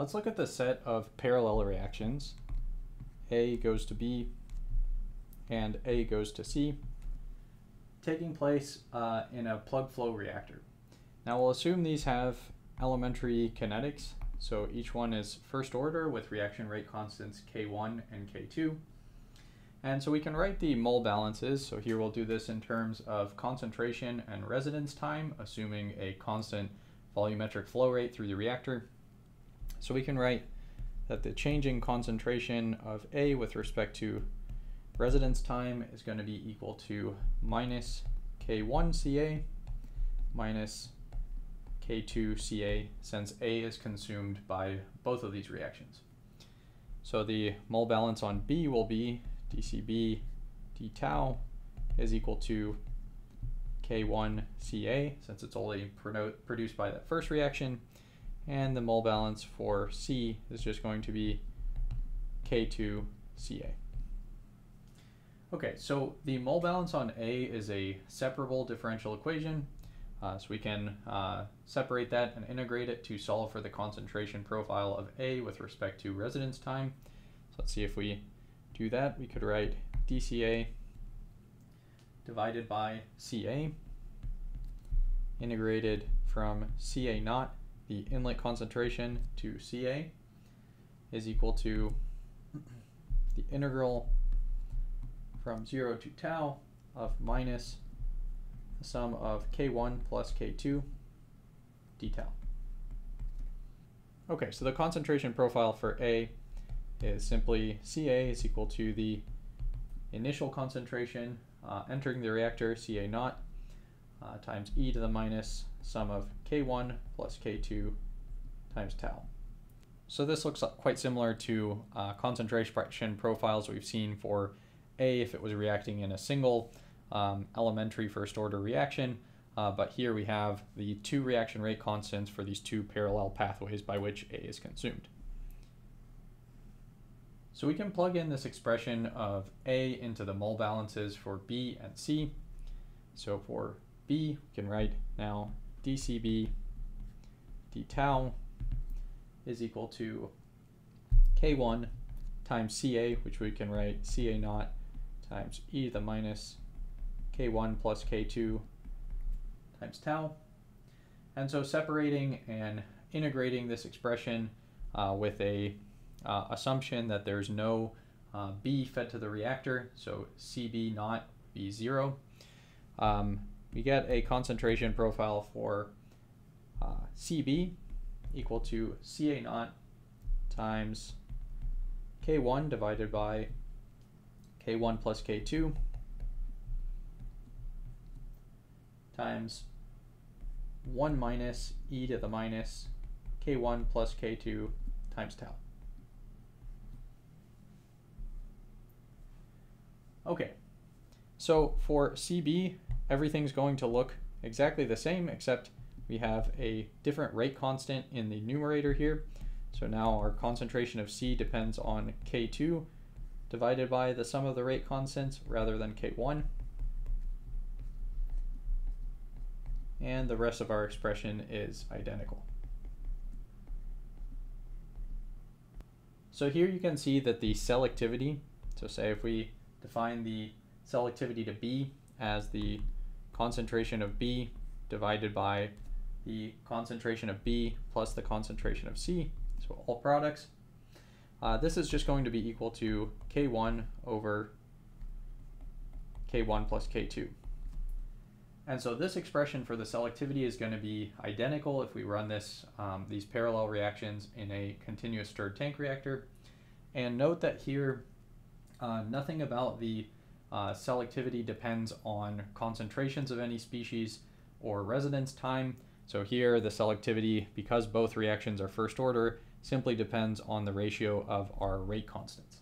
Let's look at the set of parallel reactions. A goes to B and A goes to C, taking place uh, in a plug flow reactor. Now we'll assume these have elementary kinetics, so each one is first order with reaction rate constants K1 and K2. And so we can write the mole balances. So here we'll do this in terms of concentration and residence time, assuming a constant volumetric flow rate through the reactor. So we can write that the changing concentration of A with respect to residence time is going to be equal to minus K1Ca minus K2Ca since A is consumed by both of these reactions. So the mole balance on B will be dCB d tau is equal to K1Ca since it's only produced by that first reaction and the mole balance for C is just going to be K2Ca. Okay, so the mole balance on A is a separable differential equation. Uh, so we can uh, separate that and integrate it to solve for the concentration profile of A with respect to residence time. So let's see if we do that. We could write dCA divided by CA integrated from CA naught the inlet concentration to Ca is equal to the integral from 0 to tau of minus the sum of k1 plus k2 d tau. Okay, so the concentration profile for A is simply Ca is equal to the initial concentration uh, entering the reactor, Ca naught, uh, times e to the minus sum of k1 plus k2 times tau. So this looks quite similar to uh, concentration profiles we've seen for A if it was reacting in a single um, elementary first order reaction, uh, but here we have the two reaction rate constants for these two parallel pathways by which A is consumed. So we can plug in this expression of A into the mole balances for B and C. So for B, we can write now dCB d tau is equal to K1 times Ca, which we can write Ca naught times e to the minus K1 plus K2 times tau. And so separating and integrating this expression uh, with a uh, assumption that there's no uh, B fed to the reactor, so Cb naught be zero. Um, we get a concentration profile for uh, Cb equal to Ca naught times K1 divided by K1 plus K2 times 1 minus e to the minus K1 plus K2 times tau. Okay, so for CB, everything's going to look exactly the same except we have a different rate constant in the numerator here. So now our concentration of C depends on K2 divided by the sum of the rate constants rather than K1. And the rest of our expression is identical. So here you can see that the selectivity, so say if we define the selectivity to B as the concentration of B divided by the concentration of B plus the concentration of C, so all products. Uh, this is just going to be equal to K1 over K1 plus K2. And so this expression for the selectivity is going to be identical if we run this um, these parallel reactions in a continuous stirred tank reactor. And note that here, uh, nothing about the uh, selectivity depends on concentrations of any species or residence time. So here the selectivity, because both reactions are first order, simply depends on the ratio of our rate constants.